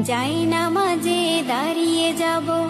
যাই না মাঝে দাঁড়িয়ে যাবো